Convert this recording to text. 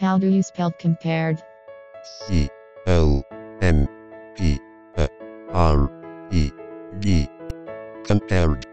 How do you spell compared? C O M P A R E D. Compared.